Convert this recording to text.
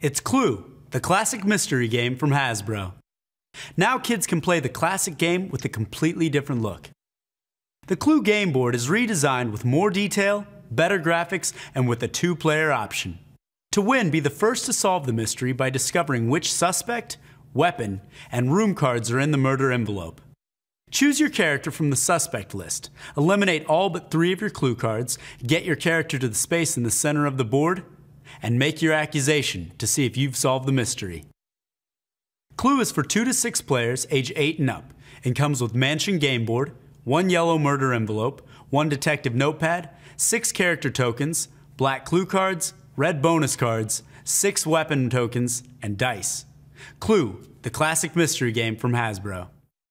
It's Clue, the classic mystery game from Hasbro. Now kids can play the classic game with a completely different look. The Clue game board is redesigned with more detail, better graphics, and with a two player option. To win, be the first to solve the mystery by discovering which suspect, weapon, and room cards are in the murder envelope. Choose your character from the suspect list, eliminate all but three of your clue cards, get your character to the space in the center of the board, and make your accusation to see if you've solved the mystery. Clue is for 2 to 6 players age 8 and up and comes with Mansion Game Board, one yellow murder envelope, one detective notepad, six character tokens, black clue cards, red bonus cards, six weapon tokens, and dice. Clue, the classic mystery game from Hasbro.